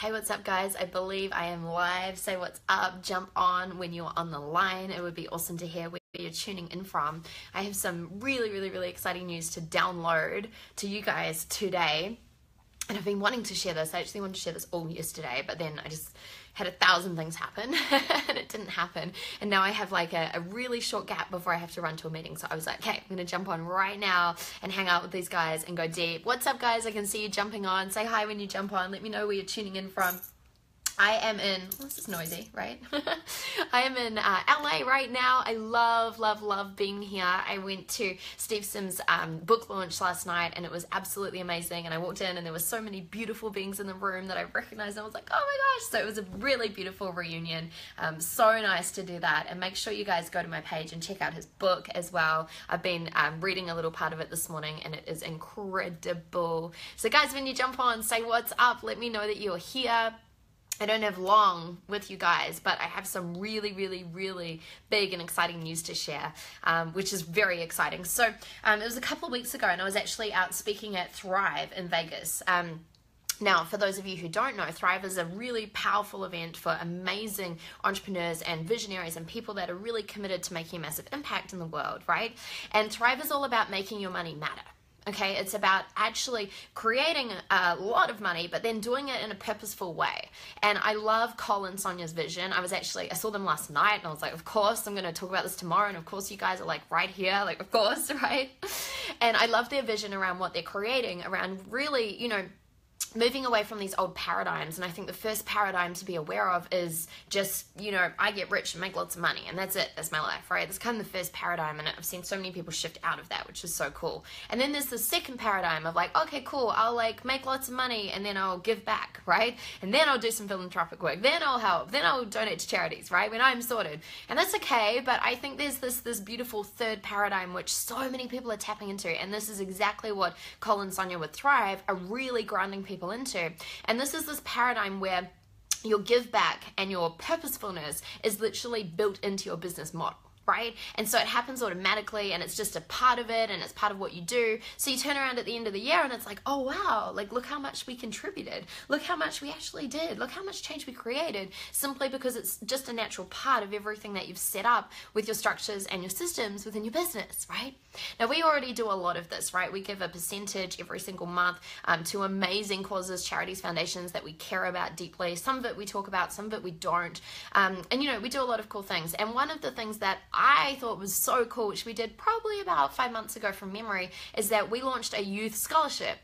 Hey, what's up, guys? I believe I am live. Say what's up. Jump on when you're on the line. It would be awesome to hear where you're tuning in from. I have some really, really, really exciting news to download to you guys today. And I've been wanting to share this. I actually wanted to share this all yesterday, but then I just had a thousand things happen and it didn't happen. And now I have like a, a, really short gap before I have to run to a meeting. So I was like, okay, I'm gonna jump on right now and hang out with these guys and go deep. What's up, guys? I can see you jumping on. Say hi when you jump on. Let me know where you're tuning in from. I am in, this is noisy, right? I am in uh, LA right now. I love, love, love being here. I went to Steve Sims' um, book launch last night and it was absolutely amazing. And I walked in and there were so many beautiful beings in the room that I recognized. I was like, oh my gosh. So it was a really beautiful reunion. Um, so nice to do that. And make sure you guys go to my page and check out his book as well. I've been um, reading a little part of it this morning and it is incredible. So, guys, when you jump on, say what's up. Let me know that you're here I don't have long with you guys, but I have some really, really, really big and exciting news to share, um, which is very exciting. So um, it was a couple of weeks ago, and I was actually out speaking at Thrive in Vegas. Um, now, for those of you who don't know, Thrive is a really powerful event for amazing entrepreneurs and visionaries and people that are really committed to making a massive impact in the world, right? And Thrive is all about making your money matter. Okay, it's about actually creating a lot of money, but then doing it in a purposeful way. And I love Cole and Sonia's vision. I was actually, I saw them last night and I was like, of course, I'm going to talk about this tomorrow. And of course, you guys are like right here, like, of course, right? And I love their vision around what they're creating, around really, you know, moving away from these old paradigms and i think the first paradigm to be aware of is just you know i get rich and make lots of money and that's it that's my life right? That's kind of the first paradigm and i've seen so many people shift out of that which is so cool. And then there's the second paradigm of like okay cool i'll like make lots of money and then i'll give back right? And then i'll do some philanthropic work then i'll help then i'll donate to charities right? When i'm sorted. And that's okay but i think there's this this beautiful third paradigm which so many people are tapping into and this is exactly what cole and sonia would thrive are really grounding people people into. And this is this paradigm where your give back and your purposefulness is literally built into your business model right? And so it happens automatically and it's just a part of it and it's part of what you do. So you turn around at the end of the year and it's like, oh wow, like look how much we contributed. Look how much we actually did. Look how much change we created simply because it's just a natural part of everything that you've set up with your structures and your systems within your business, right? Now, we already do a lot of this, right? We give a percentage every single month um, to amazing causes, charities, foundations that we care about deeply. Some of it we talk about, some of it we don't. Um, and, you know, we do a lot of cool things. And one of the things that I thought was so cool, which we did probably about five months ago from memory, is that we launched a youth scholarship.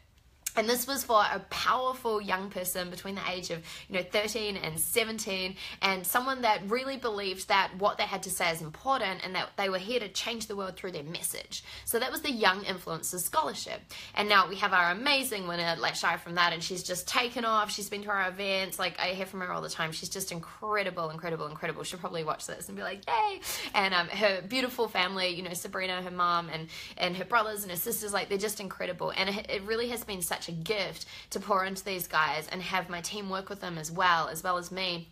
And this was for a powerful young person between the age of, you know, 13 and 17, and someone that really believed that what they had to say is important and that they were here to change the world through their message. So that was the Young Influencers Scholarship. And now we have our amazing winner, let's Lashai, from that, and she's just taken off. She's been to our events. Like, I hear from her all the time. She's just incredible, incredible, incredible. She'll probably watch this and be like, yay! And um, her beautiful family, you know, Sabrina, her mom, and, and her brothers and her sisters, like, they're just incredible. And it, it really has been such a gift to pour into these guys and have my team work with them as well, as well as me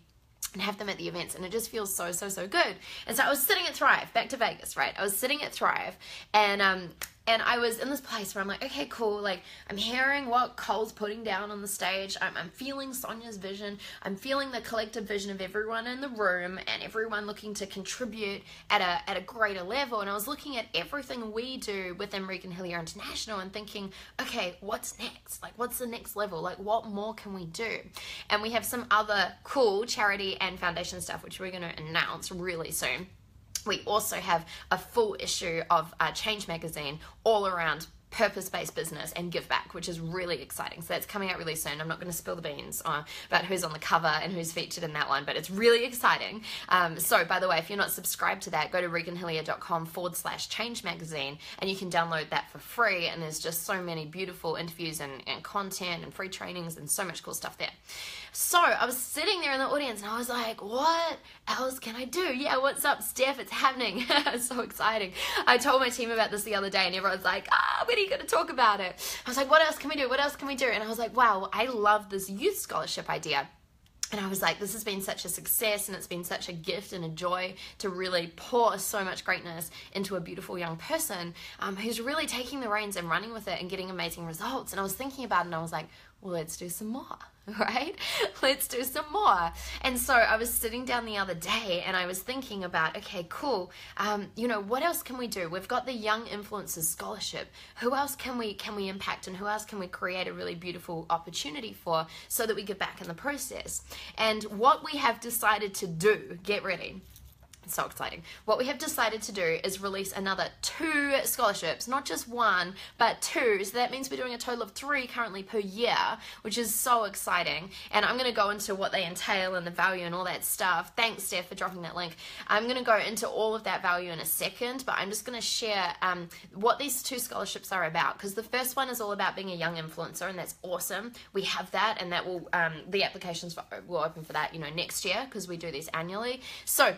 and have them at the events. And it just feels so so so good. And so i was sitting at thrive back to vegas right? I was sitting at thrive and um and I was in this place where I'm like, okay, cool. Like, I'm hearing what Cole's putting down on the stage. I'm, I'm feeling Sonia's vision. I'm feeling the collective vision of everyone in the room and everyone looking to contribute at a, at a greater level. And I was looking at everything we do within Regan Hillyer International and thinking, okay, what's next? Like, what's the next level? Like, what more can we do? And we have some other cool charity and foundation stuff, which we're going to announce really soon we also have a full issue of uh, Change Magazine all around purpose based business and give back, which is really exciting. So that's coming out really soon. I'm not going to spill the beans uh, about who's on the cover and who's featured in that one, but it's really exciting. Um, so, by the way, if you're not subscribed to that, go to reganhillyer.com forward slash change magazine and you can download that for free. And there's just so many beautiful interviews and, and content and free trainings and so much cool stuff there. So I was sitting there in the audience and I was like, what else can I do? Yeah, what's up, Steph? It's happening. so exciting. I told my team about this the other day and everyone's like, ah, when are you going to talk about it? I was like, what else can we do? What else can we do? And I was like, wow, I love this youth scholarship idea. And I was like, this has been such a success and it's been such a gift and a joy to really pour so much greatness into a beautiful young person um, who's really taking the reins and running with it and getting amazing results. And I was thinking about it and I was like, well, let's do some more. right? Let's do some more. And so I was sitting down the other day and I was thinking about, okay, cool. Um, you know, what else can we do? We've got the Young Influencers Scholarship. Who else can we can we impact and who else can we create a really beautiful opportunity for so that we get back in the process? And what we have decided to do, get ready so exciting. What we have decided to do is release another two scholarships, not just one, but two. So that means we're doing a total of three currently per year, which is so exciting. And I'm going to go into what they entail and the value and all that stuff. Thanks, Steph, for dropping that link. I'm going to go into all of that value in a second, but I'm just going to share um, what these two scholarships are about. Because the first one is all about being a young influencer, and that's awesome. We have that, and that will um, the applications will open for that, you know, next year because we do these annually. So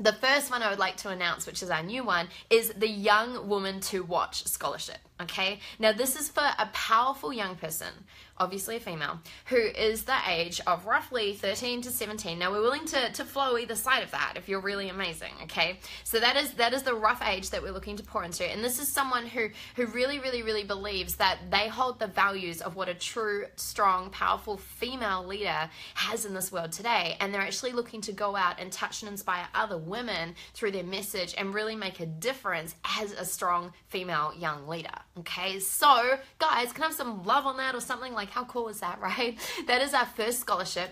the first one I would like to announce, which is our new one, is the Young Woman to Watch Scholarship. Okay, now this is for a powerful young person obviously a female, who is the age of roughly 13 to 17. Now we're willing to, to flow either side of that if you're really amazing, okay? So that is that is the rough age that we're looking to pour into. And this is someone who who really, really, really believes that they hold the values of what a true, strong, powerful female leader has in this world today. And they're actually looking to go out and touch and inspire other women through their message and really make a difference as a strong female young leader. Okay, so guys, can I have some love on that or something like how cool is that, right? That is our first scholarship,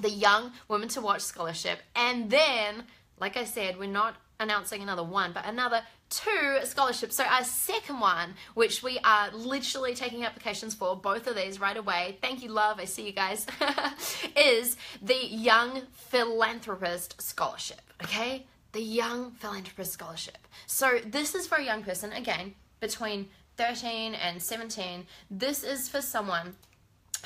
the Young Women to Watch Scholarship. And then, like I said, we're not announcing another one, but another two scholarships. So our second one, which we are literally taking applications for, both of these right away. Thank you, love. I see you guys. is the Young Philanthropist Scholarship. Okay, the Young Philanthropist Scholarship. So this is for a young person again between 13 and 17. This is for someone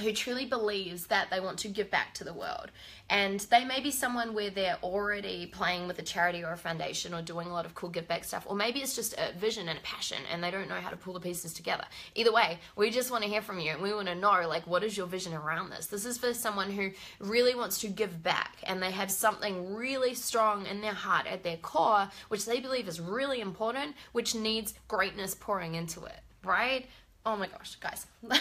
who truly believes that they want to give back to the world. And they may be someone where they're already playing with a charity or a foundation or doing a lot of cool give back stuff. Or maybe it's just a vision and a passion and they don't know how to pull the pieces together. Either way, we just want to hear from you and we want to know like what is your vision around this? This is for someone who really wants to give back and they have something really strong in their heart at their core, which they believe is really important, which needs greatness pouring into it right? Oh my gosh, guys,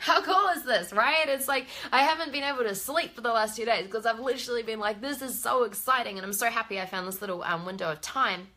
how cool is this, right? It's like I haven't been able to sleep for the last two days because I've literally been like, this is so exciting, and I'm so happy I found this little um, window of time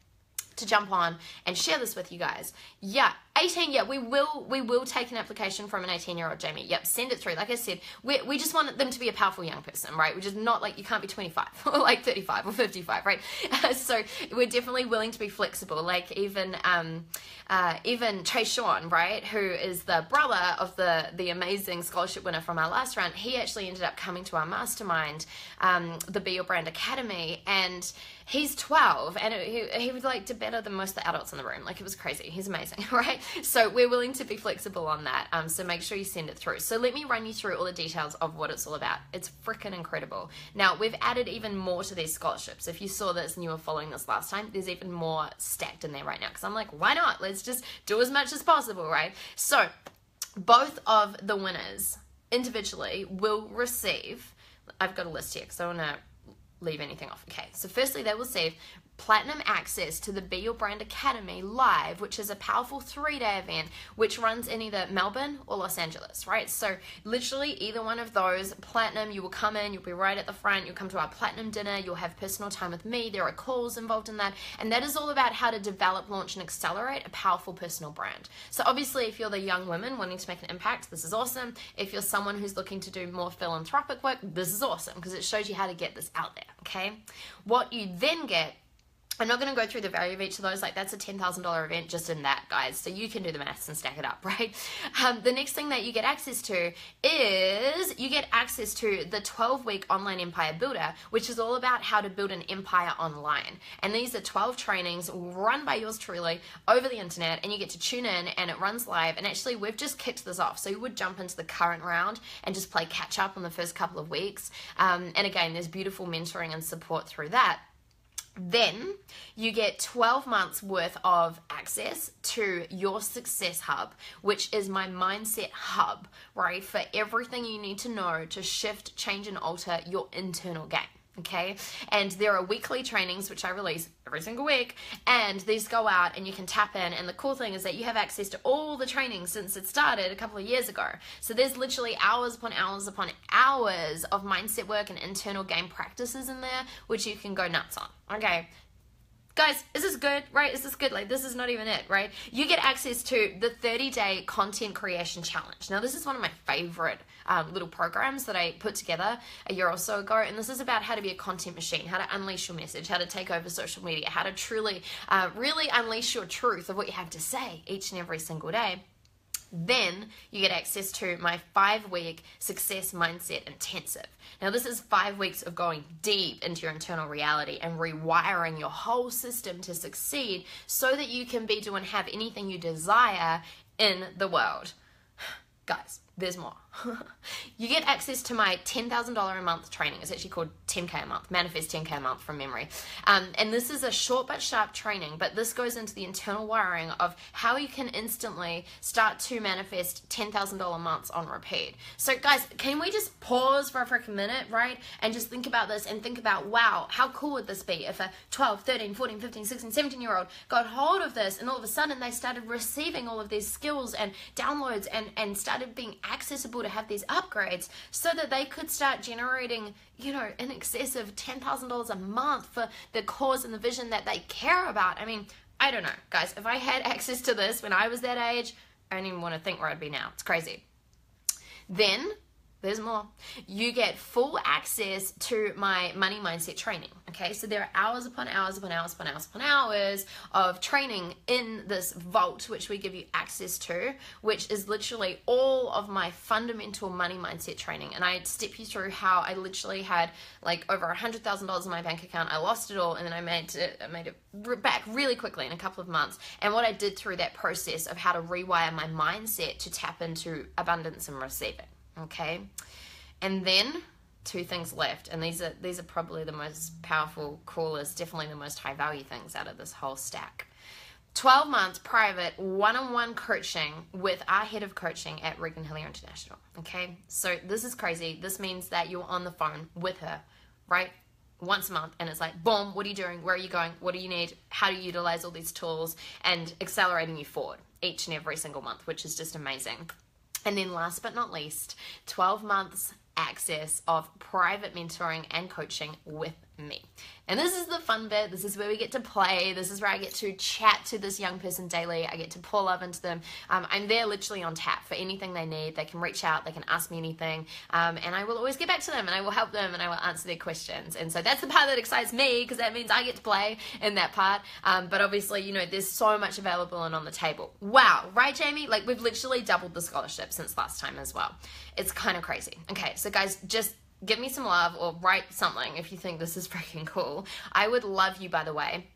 to jump on and share this with you guys. Yeah, 18, yeah, we will we will take an application from an 18 year old Jamie. Yep, send it through. Like I said, we, we just want them to be a powerful young person, right? Which is not like you can't be 25 or like 35 or 55, right? so we're definitely willing to be flexible. Like even um, uh, even Trey Sean, right, who is the brother of the the amazing scholarship winner from our last round, he actually ended up coming to our mastermind, um, the Be Your Brand Academy, and he's 12 and it, he, he would like do better than most of the adults in the room like it was crazy he's amazing right so we're willing to be flexible on that. Um, so make sure you send it through. So let me run you through all the details of what it's all about. It's freaking incredible. Now we've added even more to these scholarships. If you saw this and you were following this last time, there's even more stacked in there right now. Because I'm like, why not? Let's just do as much as possible, right? So both of the winners individually will receive. I've got a list here because I want to leave anything off. Okay, so firstly, they will receive platinum access to the Be Your Brand Academy live, which is a powerful three day event which runs in either Melbourne or Los Angeles, right? So, literally, either one of those, platinum, you will come in, you'll be right at the front, you'll come to our platinum dinner, you'll have personal time with me, there are calls involved in that, and that is all about how to develop, launch, and accelerate a powerful personal brand. So, obviously, if you're the young woman wanting to make an impact, this is awesome. If you're someone who's looking to do more philanthropic work, this is awesome because it shows you how to get this out there, okay? What you then get I'm not going to go through the value of each of those. Like that's a $10,000 event just in that, guys. So you can do the maths and stack it up, right? Um, the next thing that you get access to is you get access to the 12 week online empire builder, which is all about how to build an empire online. And these are 12 trainings run by yours truly over the internet and you get to tune in and it runs live. And actually we've just kicked this off. So you would jump into the current round and just play catch up on the first couple of weeks. Um, and again, there's beautiful mentoring and support through that. Then you get 12 months worth of access to your Success Hub, which is my mindset hub, right? For everything you need to know to shift, change, and alter your internal game okay? And there are weekly trainings which I release every single week, and these go out and you can tap in. And the cool thing is that you have access to all the training since it started a couple of years ago. So there's literally hours upon hours upon hours of mindset work and internal game practices in there, which you can go nuts on. Okay, guys, is this good? Right? Is this good? Like, this is not even it, right? You get access to the 30 day content creation challenge. Now, this is one of my favorite um, little programs that I put together a year or so ago. And this is about how to be a content machine, how to unleash your message, how to take over social media, how to truly, uh, really unleash your truth of what you have to say each and every single day. Then you get access to my five week success mindset intensive. Now, this is five weeks of going deep into your internal reality and rewiring your whole system to succeed so that you can be, do, and have anything you desire in the world. Guys, there's more. you get access to my $10,000 a month training. It's actually called 10K a month, Manifest 10K a month from memory. Um, and this is a short but sharp training, but this goes into the internal wiring of how you can instantly start to manifest $10,000 months on repeat. So, guys, can we just pause for a freaking minute, right? And just think about this and think about, wow, how cool would this be if a 12, 13, 14, 15, 16, 17 year old got hold of this and all of a sudden they started receiving all of these skills and downloads and, and started being accessible to have these upgrades so that they could start generating, you know, in excess of $10,000 a month for the cause and the vision that they care about. I mean, I don't know, guys. If I had access to this when I was that age, I don't even want to think where I'd be now. It's crazy. Then there's more. You get full access to my money mindset training. Okay, so there are hours upon hours upon hours upon hours upon hours of training in this vault, which we give you access to, which is literally all of my fundamental money mindset training. And I step you through how I literally had like over a hundred thousand dollars in my bank account. I lost it all, and then I made it, I made it back really quickly in a couple of months. And what I did through that process of how to rewire my mindset to tap into abundance and receiving. Okay. And then two things left and these are these are probably the most powerful coolest definitely the most high value things out of this whole stack. 12 months private one-on-one coaching with our head of coaching at Regan Hillyer International okay? So this is crazy. This means that you're on the phone with her right once a month and it's like boom what are you doing? Where are you going? What do you need? How do you utilize all these tools? And accelerating you forward each and every single month which is just amazing and then, last but not least, 12 months access of private mentoring and coaching with me. And this is the fun bit. This is where we get to play. This is where I get to chat to this young person daily. I get to pour love into them. Um, I'm there literally on tap for anything they need. They can reach out, they can ask me anything, um, and I will always get back to them and I will help them and I will answer their questions. And so that's the part that excites me because that means I get to play in that part. Um, but obviously, you know, there's so much available and on the table. Wow, right, Jamie? Like we've literally doubled the scholarship since last time as well. It's kind of crazy. Okay, so guys, just give me some love or write something if you think this is freaking cool. I would love you, by the way,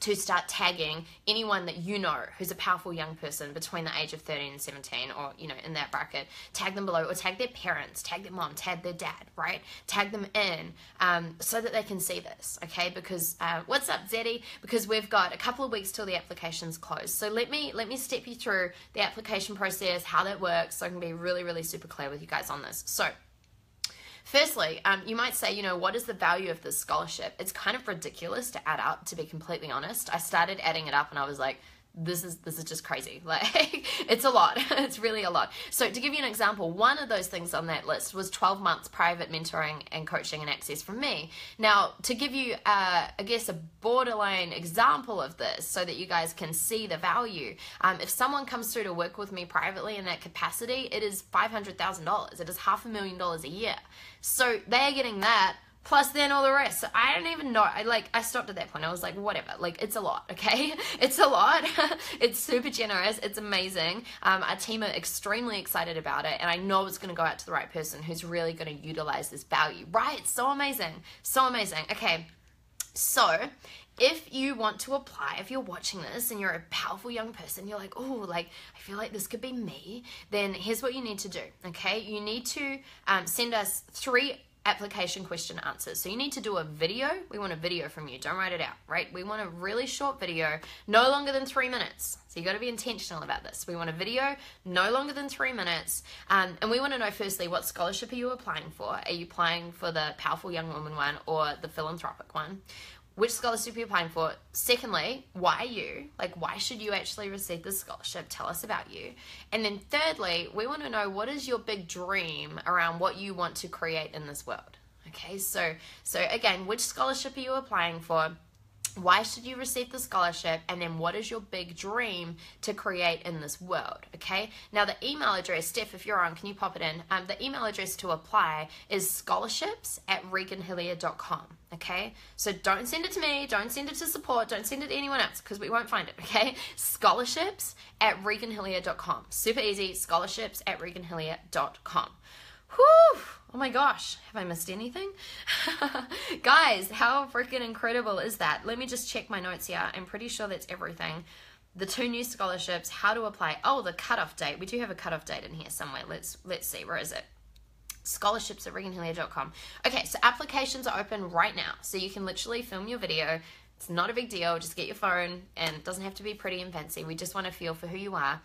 to start tagging anyone that you know who's a powerful young person between the age of 13 and 17 or you know in that bracket. Tag them below or tag their parents tag their mom tag their dad right? Tag them in um, so that they can see this okay? Because uh, what's up zeddy? Because we've got a couple of weeks till the application's closed. So let me let me step you through the application process how that works so i can be really really super clear with you guys on this. So Firstly, um, you might say, you know, what is the value of this scholarship? It's kind of ridiculous to add up, to be completely honest. I started adding it up and I was like, this is this is just crazy. Like it's a lot. It's really a lot. So to give you an example one of those things on that list was 12 months private mentoring and coaching and access from me. Now to give you uh, i guess a borderline example of this so that you guys can see the value um, if someone comes through to work with me privately in that capacity it is $500000 it is half a million dollars a year. So they're getting that plus then all the rest. So I don't even know. I like I stopped at that point. I was like, whatever. Like it's a lot, okay? It's a lot. it's super generous. It's amazing. Um, our team are extremely excited about it, and I know it's going to go out to the right person who's really going to utilize this value. Right? So amazing. So amazing. Okay. So, if you want to apply, if you're watching this and you're a powerful young person, you're like, oh, like I feel like this could be me, then here's what you need to do. Okay, you need to um, send us three application question answers. So you need to do a video. We want a video from you. Don't write it out, right? We want a really short video, no longer than three minutes. So you got to be intentional about this. We want a video no longer than three minutes. Um, and we want to know firstly, what scholarship are you applying for? Are you applying for the Powerful Young Woman one or the philanthropic one? Which scholarship are you're applying for. Secondly, why you? Like, why should you actually receive this scholarship? Tell us about you. And then thirdly, we want to know what is your big dream around what you want to create in this world. Okay, so so again, which scholarship are you applying for? Why should you receive the scholarship? And then what is your big dream to create in this world okay? Now the email address steph if you're on can you pop it in? Um, the email address to apply is scholarships at reganhillyer.com okay? So don't send it to me don't send it to support don't send it to anyone else because we won't find it okay? Scholarships at reganhillyer.com super easy scholarships at reganhillyer.com Whew! Oh my gosh, have I missed anything? Guys, how freaking incredible is that? Let me just check my notes here. I'm pretty sure that's everything. The two new scholarships, how to apply. Oh, the cutoff date. We do have a cutoff date in here somewhere. Let's let's see. Where is it? scholarships at reganhillyer.com. Okay, so applications are open right now. So you can literally film your video, it's not a big deal. Just get your phone, and it doesn't have to be pretty and fancy. We just want to feel for who you are.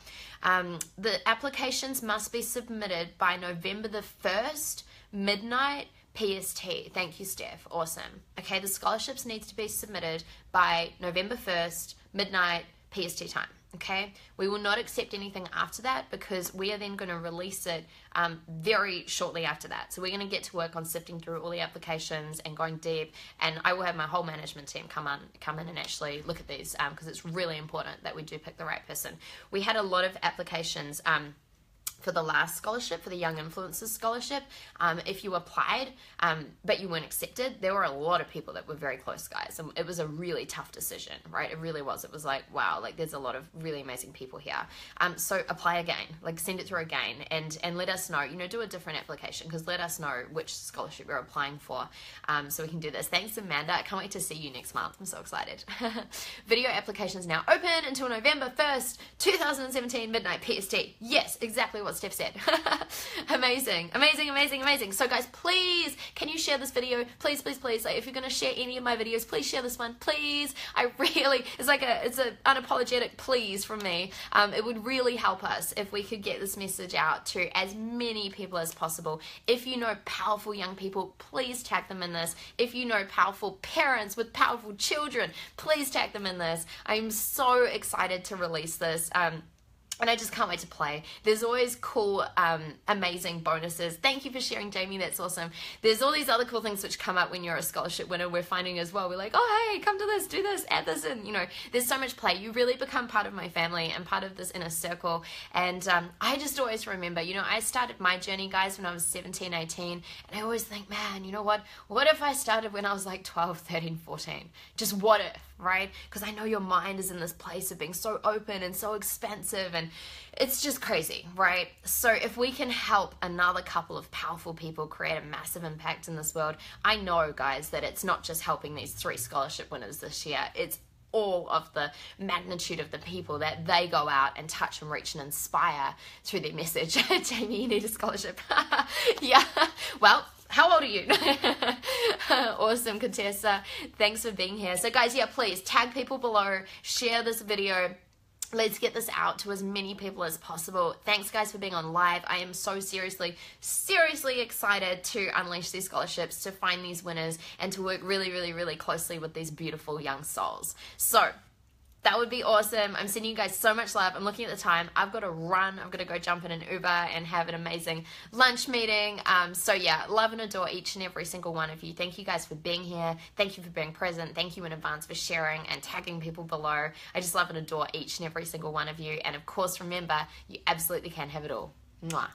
Um, the applications must be submitted by November the 1st, midnight PST. Thank you, Steph. Awesome. Okay, the scholarships needs to be submitted by November 1st, midnight PST time. Okay, we will not accept anything after that because we are then going to release it um, very shortly after that. So we're going to get to work on sifting through all the applications and going deep. And I will have my whole management team come on, come in and actually look at these because um, it's really important that we do pick the right person. We had a lot of applications. Um, for the last scholarship, for the Young Influencers Scholarship, um, if you applied um, but you weren't accepted, there were a lot of people that were very close, guys. And it was a really tough decision, right? It really was. It was like, wow, like there's a lot of really amazing people here. Um, so apply again, like send it through again, and and let us know. You know, do a different application because let us know which scholarship you're applying for, um, so we can do this. Thanks, Amanda. I can't wait to see you next month. I'm so excited. Video applications now open until November 1st, 2017, midnight PST. Yes, exactly what Steph said. amazing, amazing, amazing, amazing. So guys, please, can you share this video? Please, please, please. Like, if you're gonna share any of my videos, please share this one. Please, I really, it's like a, it's an unapologetic please from me. Um, it would really help us if we could get this message out to as many people as possible. If you know powerful young people, please tag them in this. If you know powerful parents with powerful children, please tag them in this. I'm so excited to release this. Um, and I just can't wait to play. There's always cool, um, amazing bonuses. Thank you for sharing, Jamie. That's awesome. There's all these other cool things which come up when you're a scholarship winner. We're finding as well. We're like, oh, hey, come to this, do this, add this and You know, there's so much play. You really become part of my family and part of this inner circle. And um, I just always remember, you know, I started my journey, guys, when I was 17, 18. And I always think, man, you know what? What if I started when I was like 12, 13, 14? Just what if? right? Because I know your mind is in this place of being so open and so expansive, and it's just crazy, right? So, if we can help another couple of powerful people create a massive impact in this world, I know, guys, that it's not just helping these three scholarship winners this year, it's all of the magnitude of the people that they go out and touch and reach and inspire through their message. Jamie, you need a scholarship. yeah. Well, how old are you? awesome, Contessa. Thanks for being here. So, guys, yeah, please tag people below, share this video. Let's get this out to as many people as possible. Thanks, guys, for being on live. I am so seriously, seriously excited to unleash these scholarships, to find these winners, and to work really, really, really closely with these beautiful young souls. So, that would be awesome. I'm sending you guys so much love. I'm looking at the time. I've got to run. I've got to go jump in an Uber and have an amazing lunch meeting. Um, so, yeah, love and adore each and every single one of you. Thank you guys for being here. Thank you for being present. Thank you in advance for sharing and tagging people below. I just love and adore each and every single one of you. And of course, remember, you absolutely can have it all. Mwah.